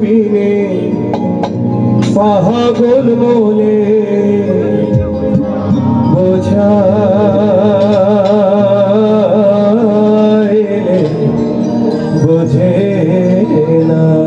বিনে পাহাগল বলে বোঝা বোঝে না।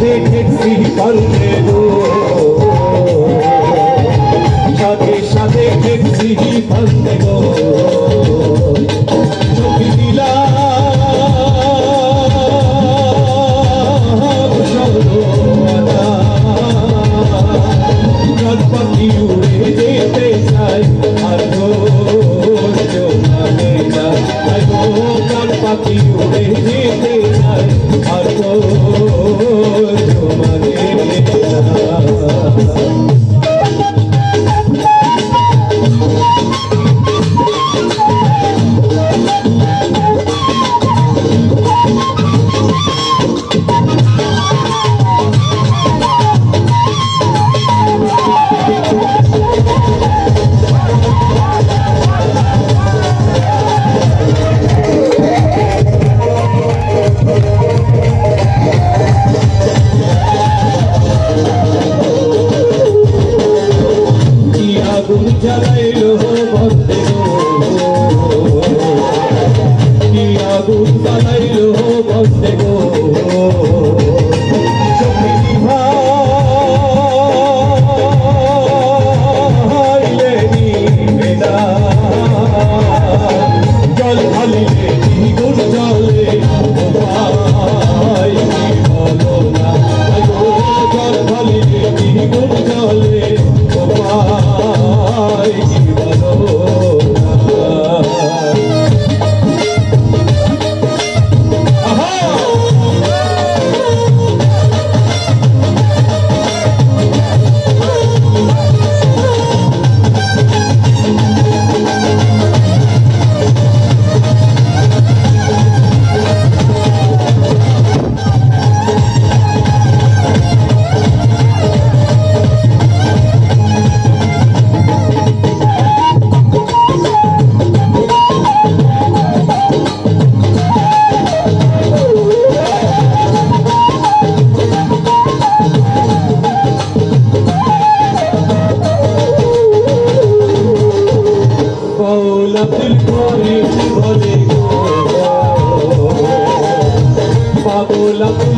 দেখেছি কল্পে সাথে সাথে দেখছি কল্পে গো जलैलो भक्ति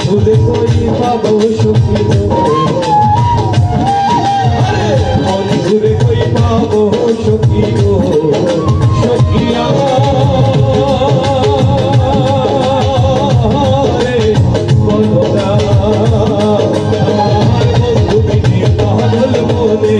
ফুলে কই পাবো সখী মন ফুলে কই পাবো সখী সখী আমার বন্ধু বিধি পাগল মনে